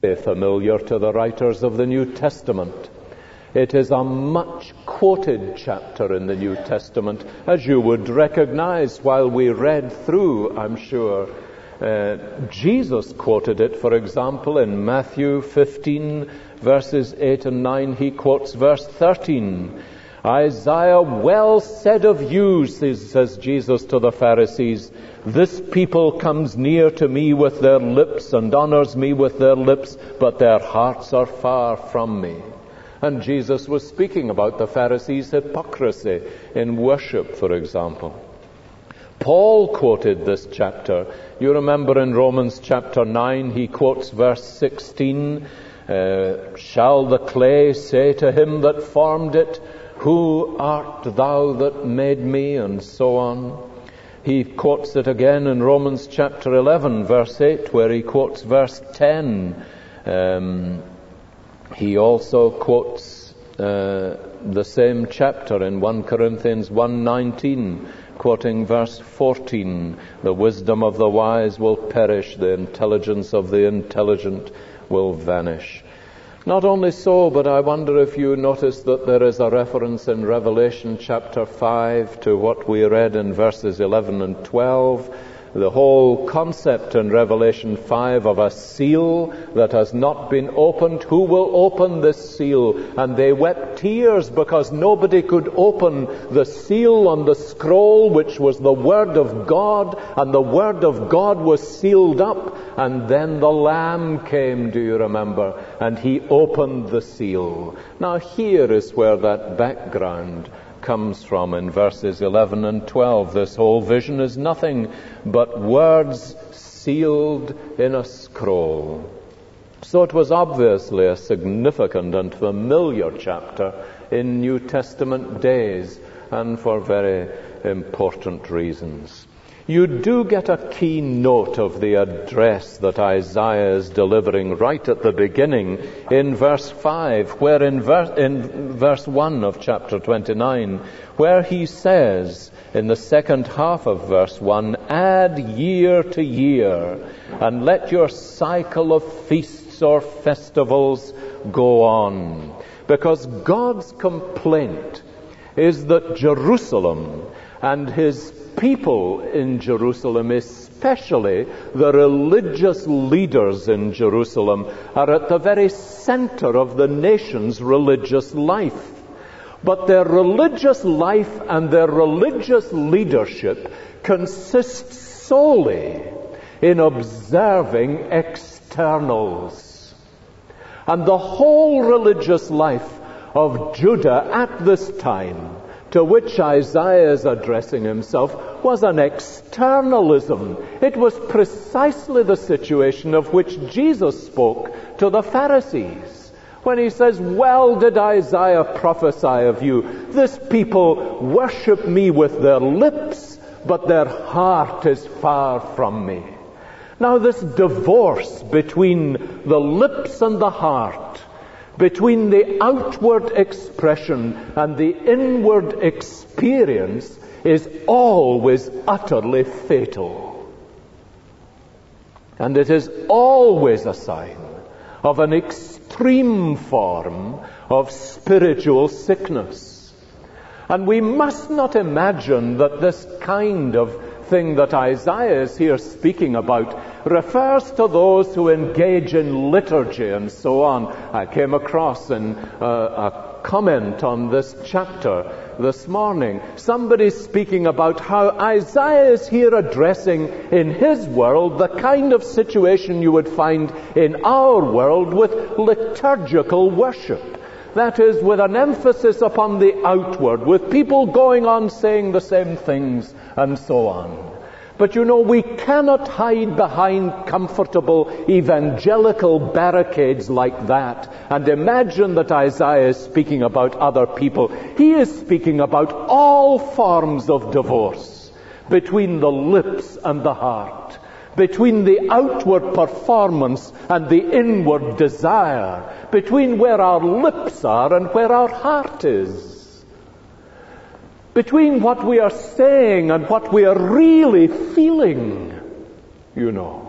familiar to the writers of the New Testament. It is a much quoted chapter in the New Testament, as you would recognize while we read through, I'm sure. Uh, Jesus quoted it, for example, in Matthew 15, verses 8 and 9. He quotes verse 13. Isaiah well said of you, says Jesus to the Pharisees, this people comes near to me with their lips and honors me with their lips, but their hearts are far from me. And Jesus was speaking about the Pharisees' hypocrisy in worship, for example. Paul quoted this chapter. You remember in Romans chapter 9, he quotes verse 16, uh, Shall the clay say to him that formed it, Who art thou that made me? And so on. He quotes it again in Romans chapter 11, verse 8, where he quotes verse 10. Um, he also quotes uh, the same chapter in 1 Corinthians 1:19, quoting verse 14, "The wisdom of the wise will perish, the intelligence of the intelligent will vanish." Not only so, but I wonder if you notice that there is a reference in Revelation chapter 5 to what we read in verses 11 and 12 the whole concept in Revelation 5 of a seal that has not been opened. Who will open this seal? And they wept tears because nobody could open the seal on the scroll, which was the Word of God, and the Word of God was sealed up. And then the Lamb came, do you remember? And he opened the seal. Now here is where that background comes from in verses 11 and 12. This whole vision is nothing but words sealed in a scroll. So it was obviously a significant and familiar chapter in New Testament days and for very important reasons you do get a key note of the address that Isaiah is delivering right at the beginning in verse 5, where in, in verse 1 of chapter 29, where he says in the second half of verse 1, add year to year and let your cycle of feasts or festivals go on. Because God's complaint is that Jerusalem and his people in Jerusalem, especially the religious leaders in Jerusalem, are at the very center of the nation's religious life. But their religious life and their religious leadership consists solely in observing externals. And the whole religious life of Judah at this time to which Isaiah is addressing himself was an externalism. It was precisely the situation of which Jesus spoke to the Pharisees when he says, Well did Isaiah prophesy of you. This people worship me with their lips, but their heart is far from me. Now, this divorce between the lips and the heart between the outward expression and the inward experience is always utterly fatal. And it is always a sign of an extreme form of spiritual sickness. And we must not imagine that this kind of thing that Isaiah is here speaking about refers to those who engage in liturgy and so on. I came across in uh, a comment on this chapter this morning. Somebody speaking about how Isaiah is here addressing in his world the kind of situation you would find in our world with liturgical worship. That is, with an emphasis upon the outward, with people going on saying the same things and so on. But you know, we cannot hide behind comfortable evangelical barricades like that and imagine that Isaiah is speaking about other people. He is speaking about all forms of divorce between the lips and the heart, between the outward performance and the inward desire, between where our lips are and where our heart is between what we are saying and what we are really feeling, you know.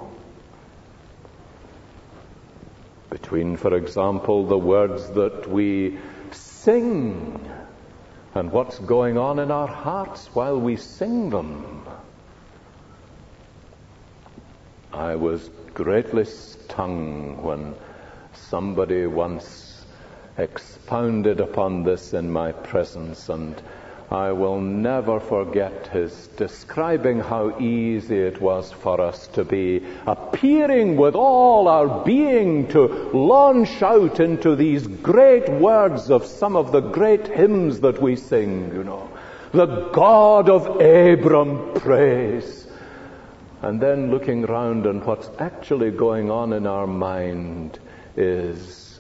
between, for example, the words that we sing and what's going on in our hearts while we sing them. I was greatly stung when somebody once expounded upon this in my presence and I will never forget his describing how easy it was for us to be appearing with all our being to launch out into these great words of some of the great hymns that we sing, you know. The God of Abram praise. And then looking round and what's actually going on in our mind is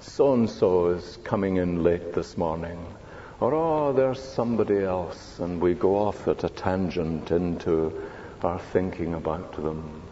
so and so is coming in late this morning. Or, oh, there's somebody else, and we go off at a tangent into our thinking about them.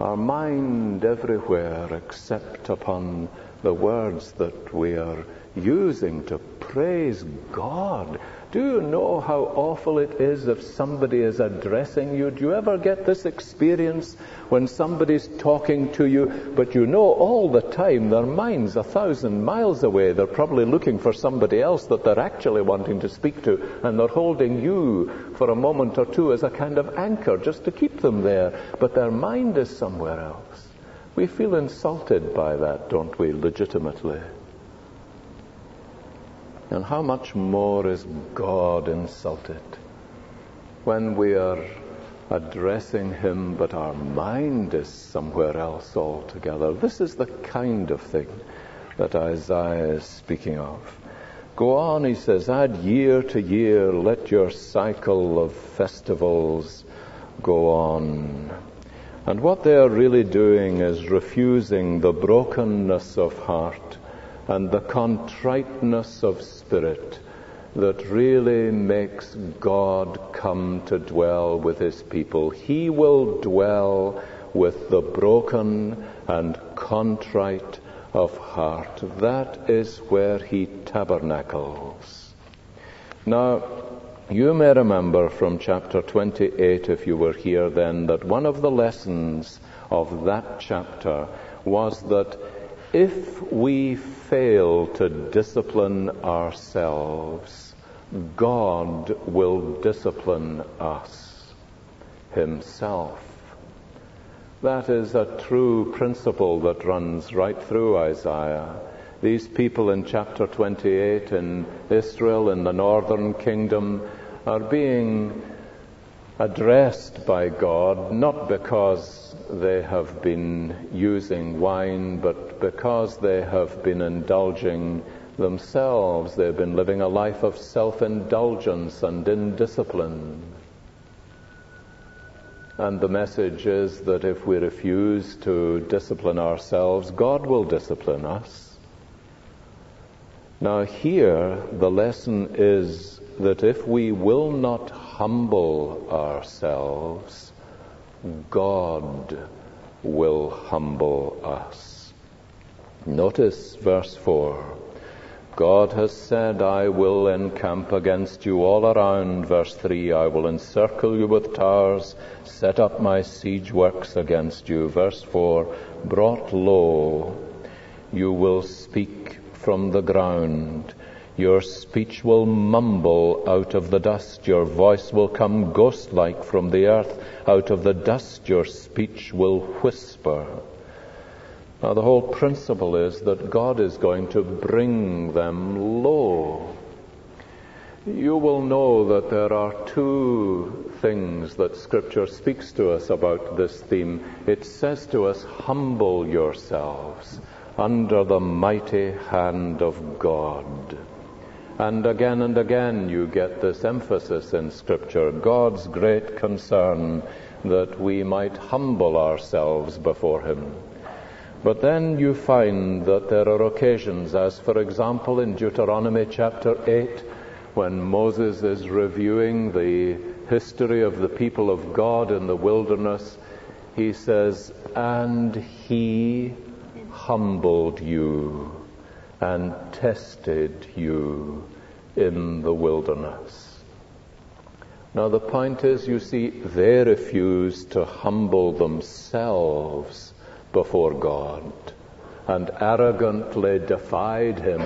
Our mind everywhere except upon the words that we are using to praise God do you know how awful it is if somebody is addressing you? Do you ever get this experience when somebody's talking to you, but you know all the time their mind's a thousand miles away? They're probably looking for somebody else that they're actually wanting to speak to, and they're holding you for a moment or two as a kind of anchor just to keep them there, but their mind is somewhere else. We feel insulted by that, don't we, legitimately? And how much more is God insulted when we are addressing Him, but our mind is somewhere else altogether? This is the kind of thing that Isaiah is speaking of. Go on, he says, add year to year, let your cycle of festivals go on. And what they are really doing is refusing the brokenness of heart and the contriteness of spirit that really makes God come to dwell with his people. He will dwell with the broken and contrite of heart. That is where he tabernacles. Now, you may remember from chapter 28, if you were here then, that one of the lessons of that chapter was that if we fail to discipline ourselves, God will discipline us Himself. That is a true principle that runs right through Isaiah. These people in chapter 28 in Israel, in the northern kingdom, are being addressed by God not because they have been using wine, but because they have been indulging themselves, they've been living a life of self indulgence and indiscipline. And the message is that if we refuse to discipline ourselves, God will discipline us. Now, here, the lesson is that if we will not humble ourselves, God will humble us. Notice verse 4. God has said, I will encamp against you all around. Verse 3, I will encircle you with towers, set up my siege works against you. Verse 4, brought low, you will speak from the ground. Your speech will mumble out of the dust. Your voice will come ghost like from the earth. Out of the dust your speech will whisper. Now, the whole principle is that God is going to bring them low. You will know that there are two things that Scripture speaks to us about this theme. It says to us, Humble yourselves under the mighty hand of God. And again and again you get this emphasis in Scripture God's great concern that we might humble ourselves before Him. But then you find that there are occasions, as for example in Deuteronomy chapter 8, when Moses is reviewing the history of the people of God in the wilderness, he says, And He humbled you and tested you in the wilderness. Now, the point is, you see, they refused to humble themselves before God and arrogantly defied him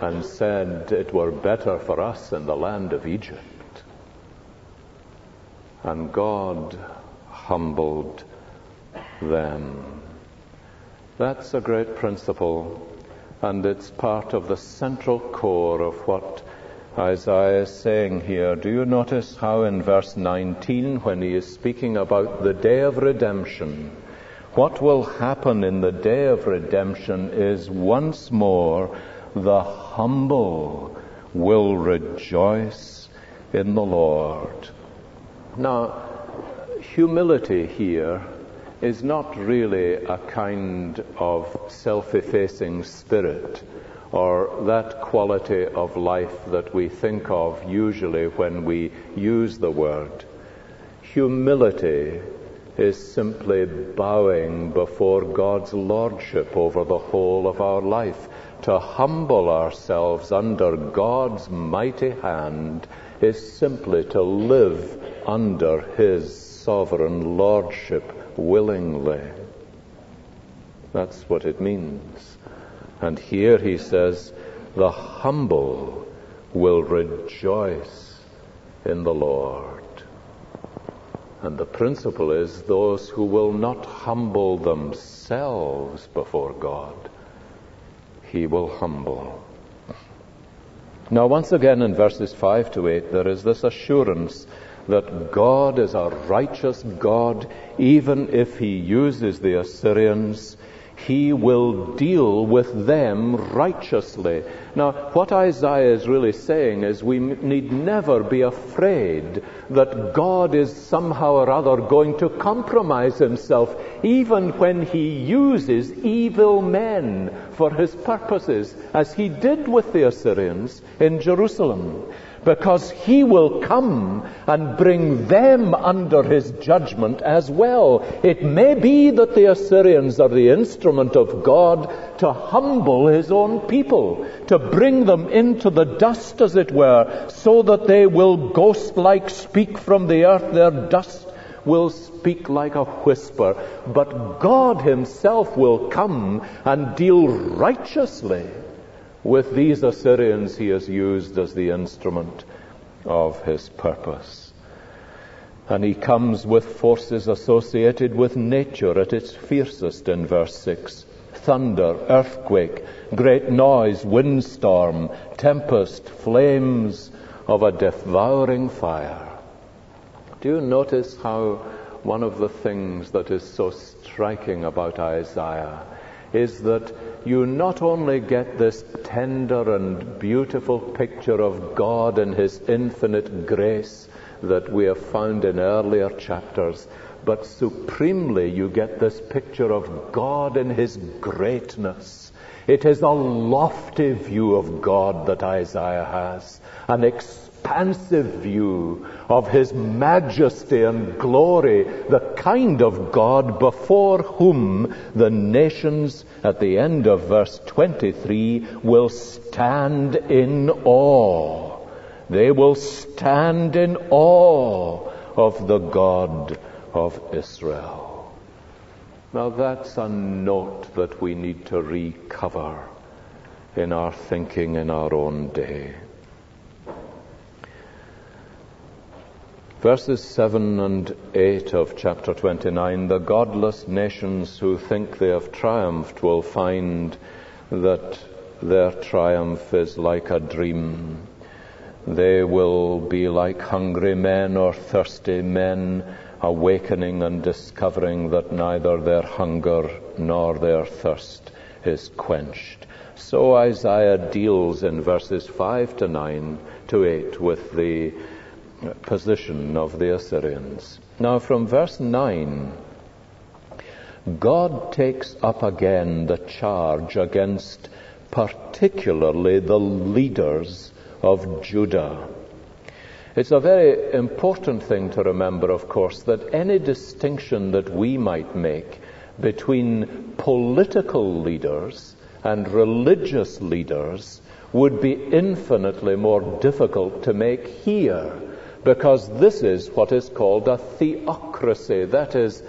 and said it were better for us in the land of Egypt. And God humbled them. That's a great principle, and it's part of the central core of what Isaiah is saying here. Do you notice how in verse 19, when he is speaking about the day of redemption, what will happen in the day of redemption is once more the humble will rejoice in the Lord. Now, humility here is not really a kind of self-effacing spirit or that quality of life that we think of usually when we use the word. Humility is simply bowing before God's lordship over the whole of our life. To humble ourselves under God's mighty hand is simply to live under His sovereign lordship willingly. That's what it means. And here he says, the humble will rejoice in the Lord. And the principle is those who will not humble themselves before God, he will humble. Now, once again in verses 5 to 8, there is this assurance that God is a righteous God, even if he uses the Assyrians he will deal with them righteously. Now, what Isaiah is really saying is we need never be afraid that God is somehow or other going to compromise himself, even when he uses evil men for his purposes, as he did with the Assyrians in Jerusalem because he will come and bring them under his judgment as well. It may be that the Assyrians are the instrument of God to humble his own people, to bring them into the dust, as it were, so that they will ghost like speak from the earth, their dust will speak like a whisper. But God himself will come and deal righteously with these Assyrians he is used as the instrument of his purpose. And he comes with forces associated with nature at its fiercest in verse 6 thunder, earthquake, great noise, windstorm, tempest, flames of a devouring fire. Do you notice how one of the things that is so striking about Isaiah is that you not only get this tender and beautiful picture of God and His infinite grace that we have found in earlier chapters, but supremely you get this picture of God and His greatness. It is a lofty view of God that Isaiah has, an expansive view of His majesty and glory, the kind of God before whom the nations at the end of verse 23 will stand in awe. They will stand in awe of the God of Israel. Now that's a note that we need to recover in our thinking in our own day. Verses 7 and 8 of chapter 29 the godless nations who think they have triumphed will find that their triumph is like a dream. They will be like hungry men or thirsty men, awakening and discovering that neither their hunger nor their thirst is quenched. So Isaiah deals in verses 5 to 9 to 8 with the position of the Assyrians. Now, from verse 9, God takes up again the charge against particularly the leaders of Judah. It's a very important thing to remember, of course, that any distinction that we might make between political leaders and religious leaders would be infinitely more difficult to make here because this is what is called a theocracy. That is,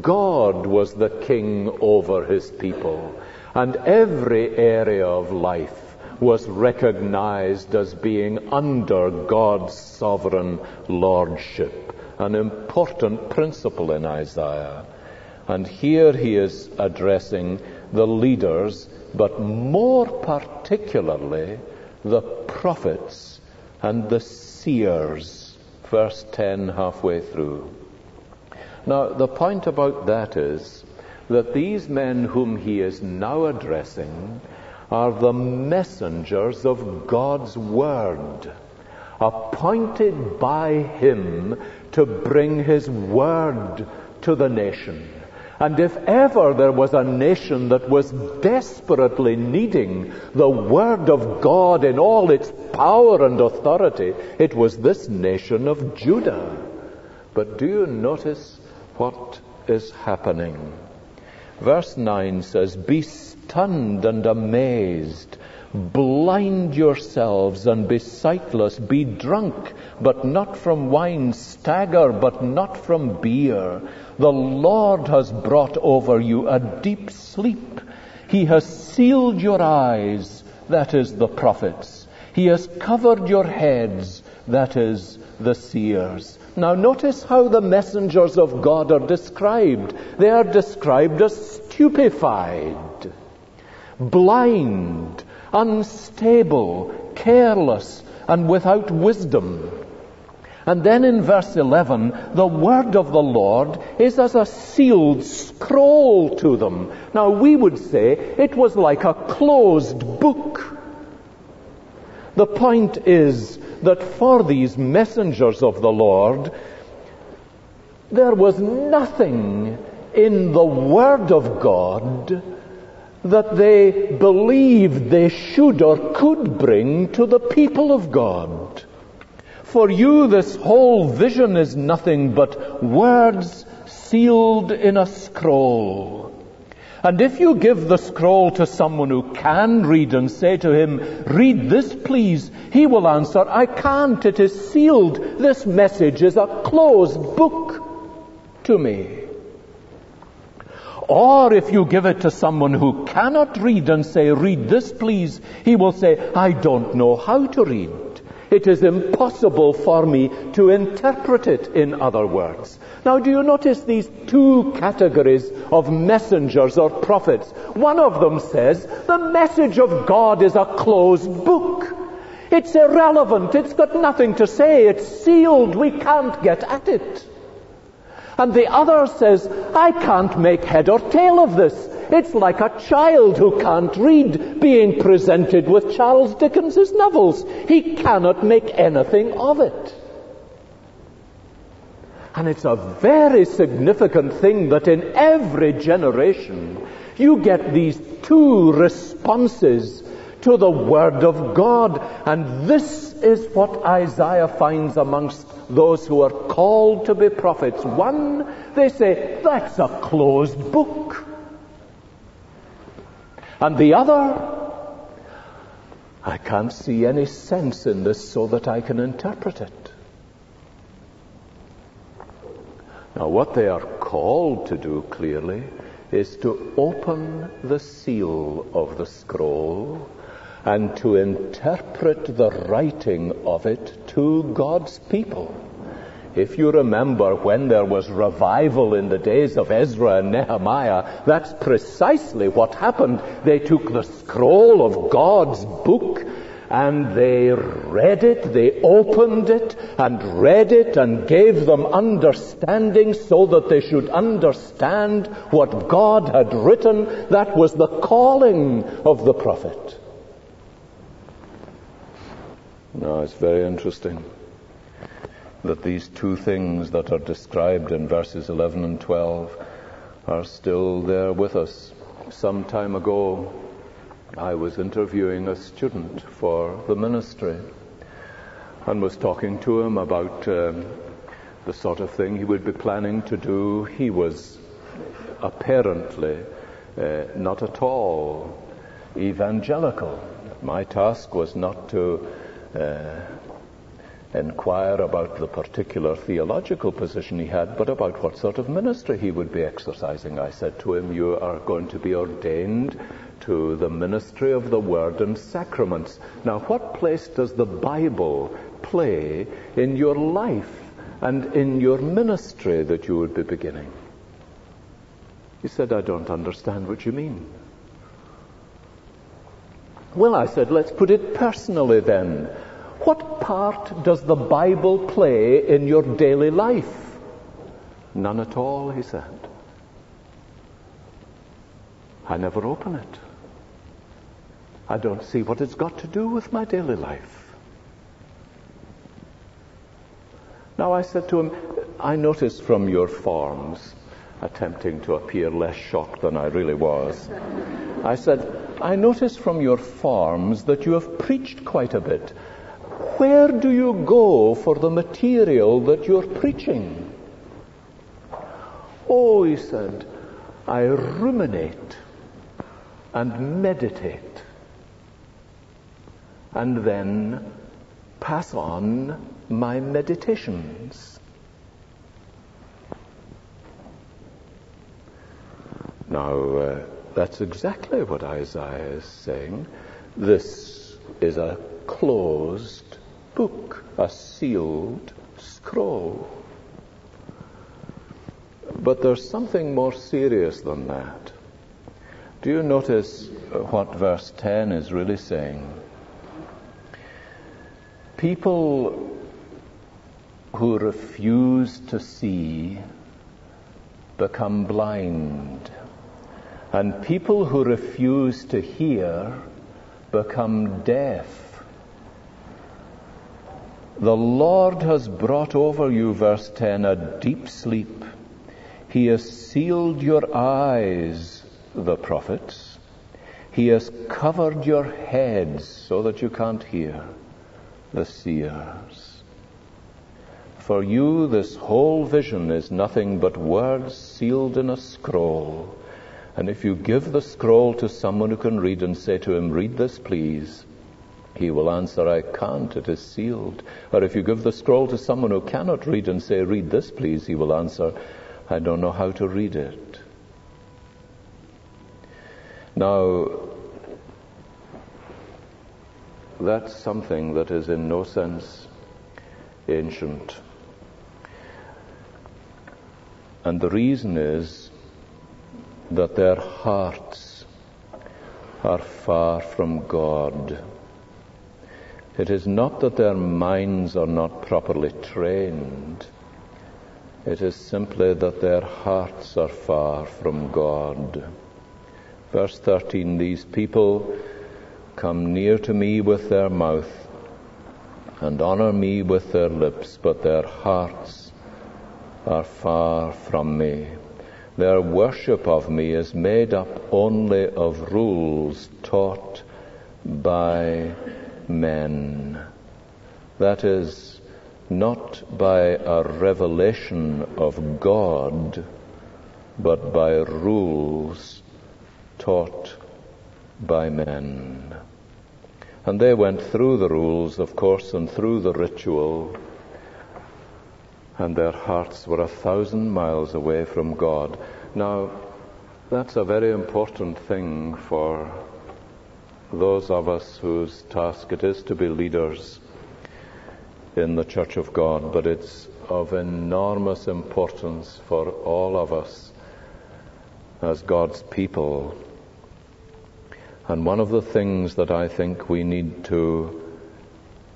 God was the king over his people. And every area of life was recognized as being under God's sovereign lordship. An important principle in Isaiah. And here he is addressing the leaders, but more particularly the prophets and the seers. Verse 10 halfway through. Now, the point about that is that these men whom he is now addressing are the messengers of God's Word, appointed by Him to bring His Word to the nation. And if ever there was a nation that was desperately needing the Word of God in all its power and authority, it was this nation of Judah. But do you notice what is happening? Verse 9 says, Be stunned and amazed. Blind yourselves and be sightless. Be drunk, but not from wine. Stagger, but not from beer. The Lord has brought over you a deep sleep. He has sealed your eyes, that is the prophets. He has covered your heads, that is the seers. Now notice how the messengers of God are described. They are described as stupefied blind, unstable, careless, and without wisdom. And then in verse 11, the word of the Lord is as a sealed scroll to them. Now we would say it was like a closed book. The point is that for these messengers of the Lord, there was nothing in the Word of God that they believed they should or could bring to the people of God. For you, this whole vision is nothing but words sealed in a scroll. And if you give the scroll to someone who can read and say to him, read this please, he will answer, I can't, it is sealed. This message is a closed book to me. Or if you give it to someone who cannot read and say, read this please, he will say, I don't know how to read. It is impossible for me to interpret it in other words. Now do you notice these two categories of messengers or prophets? One of them says, the message of God is a closed book. It's irrelevant. It's got nothing to say. It's sealed. We can't get at it. And the other says, I can't make head or tail of this. It's like a child who can't read being presented with Charles Dickens's novels. He cannot make anything of it. And it's a very significant thing that in every generation you get these two responses to the Word of God. And this is what Isaiah finds amongst those who are called to be prophets. One, they say, that's a closed book. And the other, I can't see any sense in this so that I can interpret it. Now, what they are called to do clearly is to open the seal of the scroll and to interpret the writing of it to God's people. If you remember when there was revival in the days of Ezra and Nehemiah, that's precisely what happened. They took the scroll of God's book and they read it, they opened it and read it and gave them understanding so that they should understand what God had written. That was the calling of the prophet. No, it's very interesting that these two things that are described in verses 11 and 12 are still there with us. Some time ago, I was interviewing a student for the ministry and was talking to him about um, the sort of thing he would be planning to do. He was apparently uh, not at all evangelical. My task was not to Uh, inquire about the particular theological position he had, but about what sort of ministry he would be exercising. I said to him, You are going to be ordained to the ministry of the Word and sacraments. Now, what place does the Bible play in your life and in your ministry that you would be beginning? He said, I don't understand what you mean. Well, I said, let's put it personally then. What part does the Bible play in your daily life? None at all, he said. I never open it. I don't see what it's got to do with my daily life. Now I said to him, I noticed from your forms, attempting to appear less shocked than I really was, I said, I notice from your forms that you have preached quite a bit. Where do you go for the material that you're preaching? Oh, he said, I ruminate and meditate and then pass on my meditations. Now, uh, that's exactly what Isaiah is saying. This is a closed book, a sealed scroll. But there's something more serious than that. Do you notice what verse 10 is really saying? People who refuse to see become blind. And people who refuse to hear become deaf. The Lord has brought over you, verse 10, a deep sleep. He has sealed your eyes, the prophets. He has covered your heads so that you can't hear, the seers. For you, this whole vision is nothing but words sealed in a scroll and if you give the scroll to someone who can read and say to him, Read this, please, he will answer, I can't, it is sealed. Or if you give the scroll to someone who cannot read and say, Read this, please, he will answer, I don't know how to read it. Now, that's something that is in no sense ancient. And the reason is that their hearts are far from God. It is not that their minds are not properly trained. It is simply that their hearts are far from God. Verse 13 These people come near to me with their mouth and honor me with their lips, but their hearts are far from me. Their worship of me is made up only of rules taught by men. That is, not by a revelation of God, but by rules taught by men. And they went through the rules, of course, and through the ritual and their hearts were a thousand miles away from God. Now, that's a very important thing for those of us whose task it is to be leaders in the Church of God, but it's of enormous importance for all of us as God's people. And one of the things that I think we need to,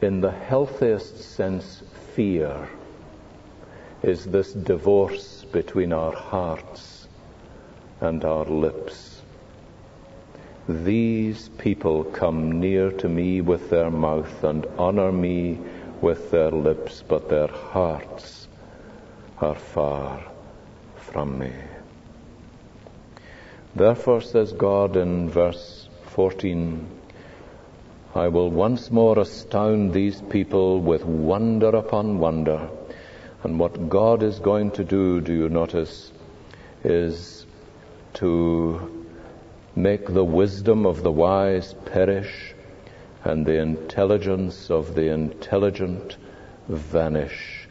in the healthiest sense, fear is this divorce between our hearts and our lips. These people come near to me with their mouth and honor me with their lips, but their hearts are far from me. Therefore, says God in verse 14, I will once more astound these people with wonder upon wonder and what God is going to do, do you notice, is to make the wisdom of the wise perish and the intelligence of the intelligent vanish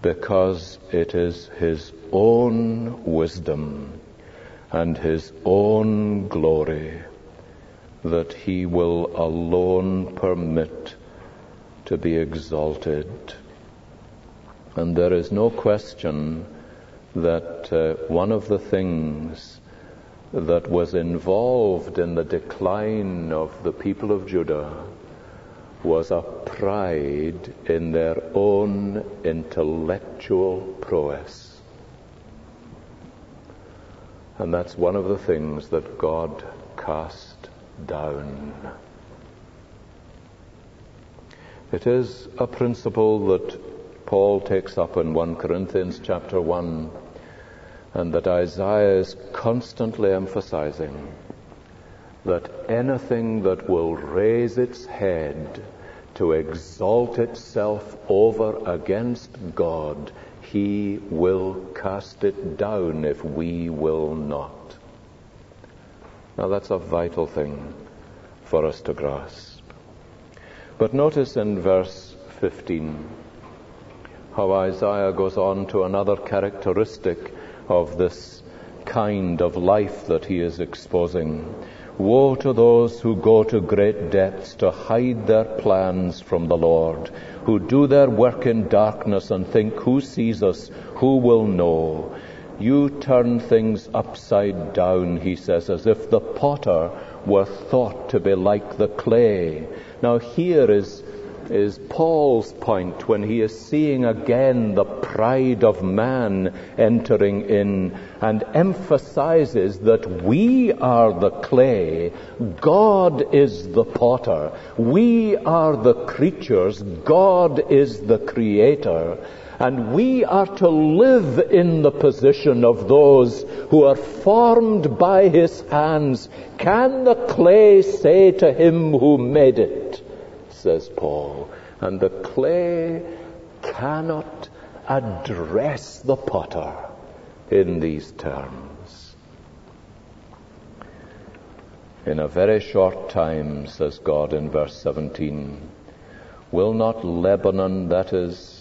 because it is his own wisdom and his own glory that he will alone permit to be exalted. And there is no question that uh, one of the things that was involved in the decline of the people of Judah was a pride in their own intellectual prowess. And that's one of the things that God cast down. It is a principle that Paul takes up in 1 Corinthians chapter 1 and that Isaiah is constantly emphasizing that anything that will raise its head to exalt itself over against God, he will cast it down if we will not. Now that's a vital thing for us to grasp. But notice in verse 15 how Isaiah goes on to another characteristic of this kind of life that he is exposing. Woe to those who go to great depths to hide their plans from the Lord, who do their work in darkness and think, Who sees us? Who will know? You turn things upside down, he says, as if the potter were thought to be like the clay. Now, here is is Paul's point when he is seeing again the pride of man entering in and emphasizes that we are the clay, God is the potter, we are the creatures, God is the creator. And we are to live in the position of those who are formed by his hands. Can the clay say to him who made it, says Paul, and the clay cannot address the potter in these terms. In a very short time, says God in verse 17, will not Lebanon, that is,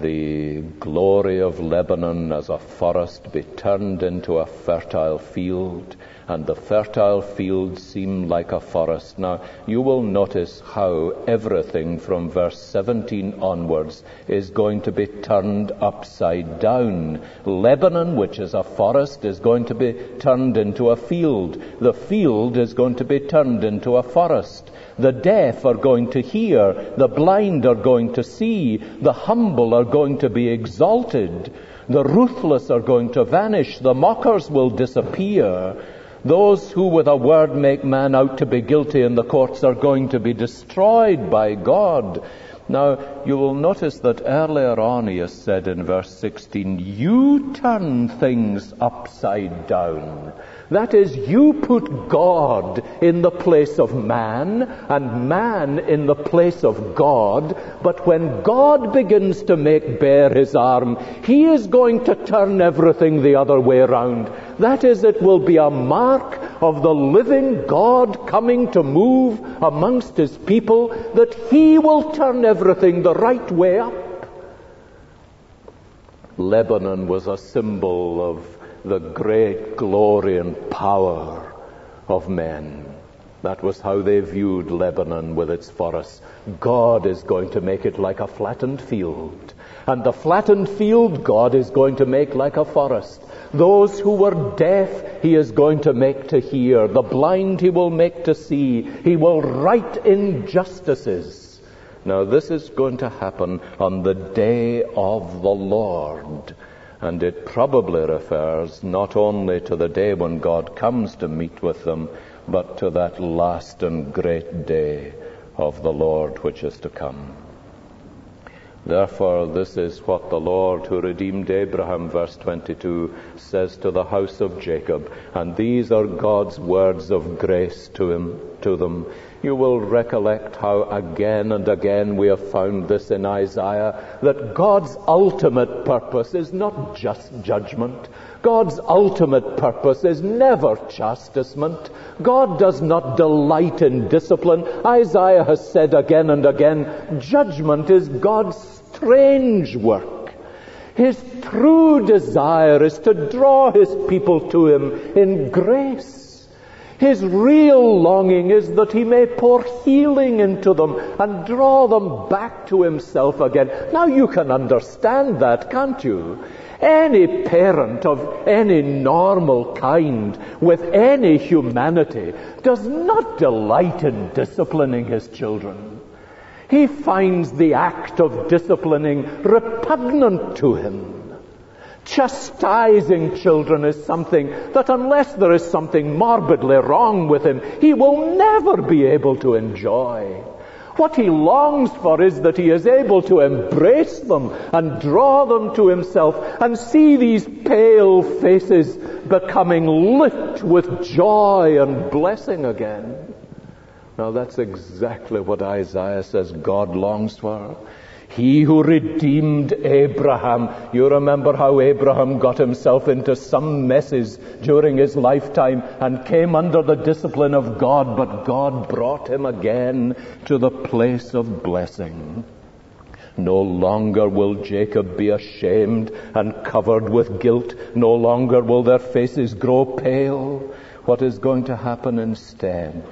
the glory of Lebanon as a forest, be turned into a fertile field? and the fertile fields seem like a forest. Now, you will notice how everything from verse 17 onwards is going to be turned upside down. Lebanon, which is a forest, is going to be turned into a field. The field is going to be turned into a forest. The deaf are going to hear. The blind are going to see. The humble are going to be exalted. The ruthless are going to vanish. The mockers will disappear. Those who with a word make man out to be guilty in the courts are going to be destroyed by God. Now, you will notice that earlier on he has said in verse 16, You turn things upside down. That is, you put God in the place of man and man in the place of God. But when God begins to make bare his arm, he is going to turn everything the other way around. That is, it will be a mark of the living God coming to move amongst his people that he will turn everything the right way up. Lebanon was a symbol of the great glory and power of men. That was how they viewed Lebanon with its forests. God is going to make it like a flattened field. And the flattened field, God is going to make like a forest. Those who were deaf, he is going to make to hear. The blind he will make to see. He will right injustices. Now this is going to happen on the day of the Lord. And it probably refers not only to the day when God comes to meet with them, but to that last and great day of the Lord which is to come. Therefore, this is what the Lord who redeemed Abraham, verse 22, says to the house of Jacob. And these are God's words of grace to him, to them. You will recollect how again and again we have found this in Isaiah, that God's ultimate purpose is not just judgment. God's ultimate purpose is never chastisement. God does not delight in discipline. Isaiah has said again and again, judgment is God's strange work. His true desire is to draw his people to him in grace. His real longing is that he may pour healing into them and draw them back to himself again. Now you can understand that, can't you? Any parent of any normal kind with any humanity does not delight in disciplining his children. He finds the act of disciplining repugnant to him. Chastising children is something that unless there is something morbidly wrong with him, he will never be able to enjoy. What he longs for is that he is able to embrace them and draw them to himself and see these pale faces becoming lit with joy and blessing again. Now that's exactly what Isaiah says God longs for. He who redeemed Abraham. You remember how Abraham got himself into some messes during his lifetime and came under the discipline of God, but God brought him again to the place of blessing. No longer will Jacob be ashamed and covered with guilt. No longer will their faces grow pale. What is going to happen instead?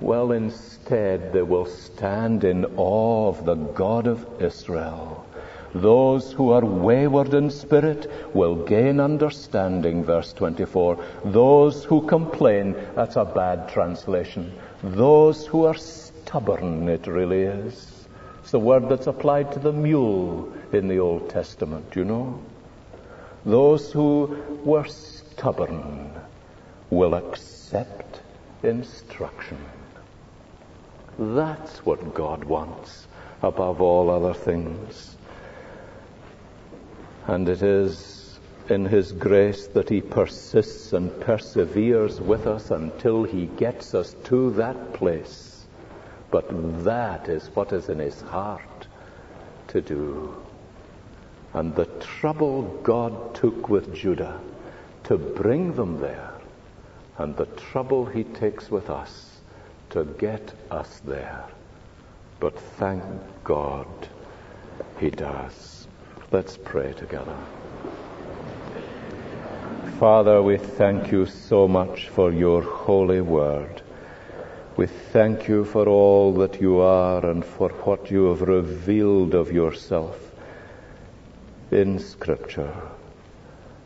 Well, instead, they will stand in awe of the God of Israel. Those who are wayward in spirit will gain understanding, verse 24. Those who complain, that's a bad translation. Those who are stubborn, it really is. It's the word that's applied to the mule in the Old Testament, you know. Those who were stubborn will accept instruction. That's what God wants above all other things. And it is in His grace that He persists and perseveres with us until He gets us to that place. But that is what is in His heart to do. And the trouble God took with Judah to bring them there, and the trouble He takes with us to get us there. But thank God He does. Let's pray together. Father, we thank you so much for your holy word. We thank you for all that you are and for what you have revealed of yourself in Scripture.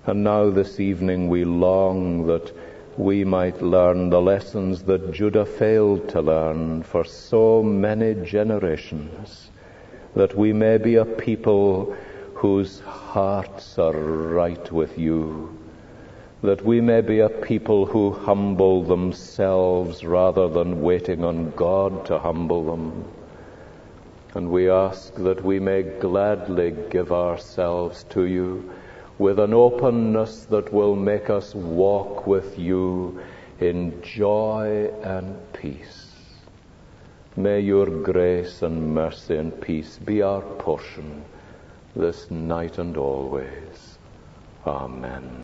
And now this evening we long that we might learn the lessons that Judah failed to learn for so many generations, that we may be a people whose hearts are right with you, that we may be a people who humble themselves rather than waiting on God to humble them. And we ask that we may gladly give ourselves to you with an openness that will make us walk with you in joy and peace. May your grace and mercy and peace be our portion this night and always. Amen.